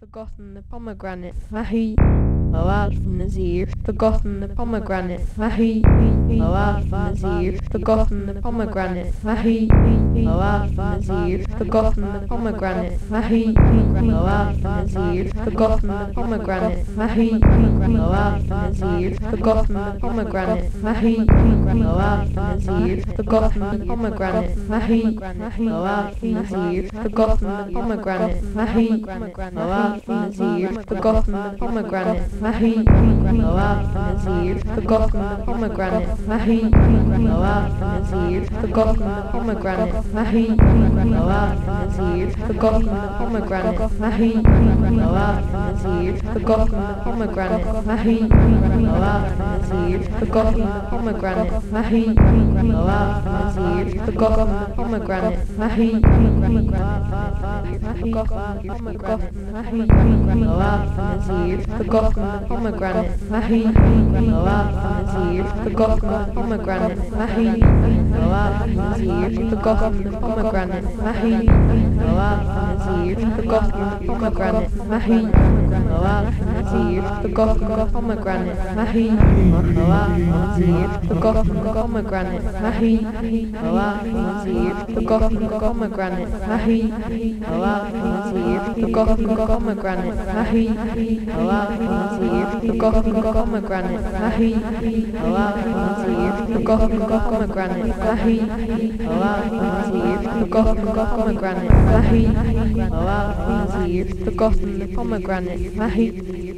Forgotten the pomegranate, Mahi, Awad from Nazir. Forgotten the pomegranate, Mahi, Awad from Nazir. Forgotten the pomegranate, Mahi, Awad from Nazir. Forgotten the pomegranate, Mahi, Awad from Nazir. Forgotten the pomegranate, Mahi, Awad from Nazir. Forgotten the pomegranate, Mahi, Awad from Nazir. Forgotten the pomegranate, Mahi, Awad from Nazir. Forgotten the pomegranate, Mahi, Awad from Nazir, forgotten pomegranate, Mahi, Awad from Nazir, forgotten the pomegranate, Mahi, from Nazir, forgotten the pomegranate, Mahi, from Nazir, forgotten the pomegranate, Mahi, from Nazir, forgotten the pomegranate, Mahi, from Nazir, forgotten the pomegranate, Mahi, Awad from Nazir, forgotten the pomegranate, Mahi, forgotten pomegranate, Mahi, Awad from Nazir, forgotten the pomegranate, Mahi, Awad from Nazir, forgotten the pomegranate, Mahi, Awad from Nazir, forgotten the pomegranate, Mahi, Awad from Nazir, forgotten the pomegranate, Mahi, Awad from Forgotten the pomegranate, Mahi, from Nazir, forgotten the pomegranate, Mahi, Awad from Nazir, forgotten the pomegranate, Mahi, Awad from Nazir, forgotten the pomegranate, Mahi, Awad from Nazir, forgotten the pomegranate, Mahi, Awad from Nazir, forgotten the pomegranate, Mahi, Awad from Nazir, forgotten the pomegranate, Mahi, Awad from Nazir, forgotten the pomegranate, Mahi.